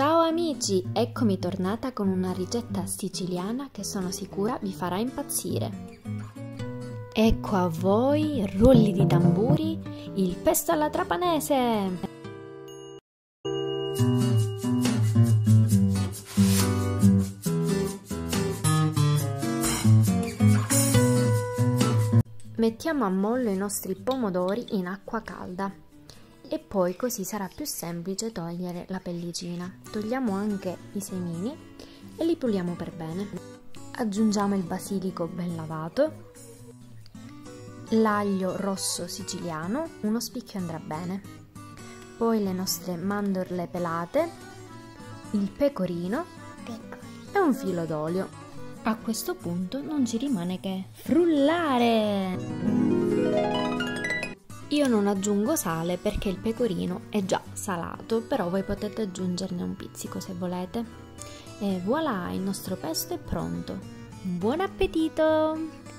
Ciao amici, eccomi tornata con una ricetta siciliana che sono sicura vi farà impazzire. Ecco a voi, rulli di tamburi, il pesto alla trapanese! Mettiamo a mollo i nostri pomodori in acqua calda e poi così sarà più semplice togliere la pellicina. Togliamo anche i semini e li puliamo per bene. Aggiungiamo il basilico ben lavato, l'aglio rosso siciliano, uno spicchio andrà bene, poi le nostre mandorle pelate, il pecorino e un filo d'olio. A questo punto non ci rimane che frullare! Io non aggiungo sale perché il pecorino è già salato, però voi potete aggiungerne un pizzico se volete. E voilà, il nostro pesto è pronto. Buon appetito!